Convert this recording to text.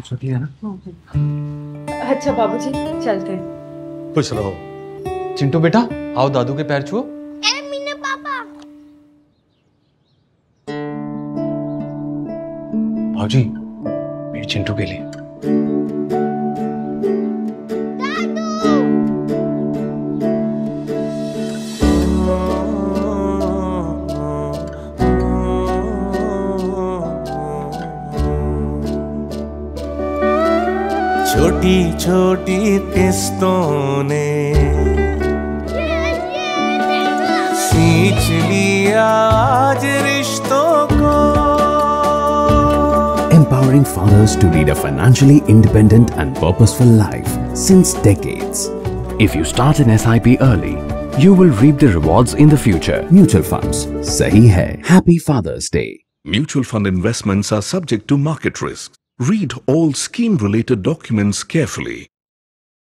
छोटी है ना? अच्छा बाबूजी चलते हैं। खुश रहो। चिंटू बेटा आओ दादू के पैर छुओ। मीना पापा। भाजी मेरे चिंटू के लिए। छोटी छोटी किस्तों ने सींच लिया आज रिश्तों को empowering fathers to lead a financially independent and purposeful life since decades. If you start an SIP early, you will reap the rewards in the future. Mutual funds. Sahi hai. Happy Father's Day. Mutual fund investments are subject to market risks. Read all scheme related documents carefully.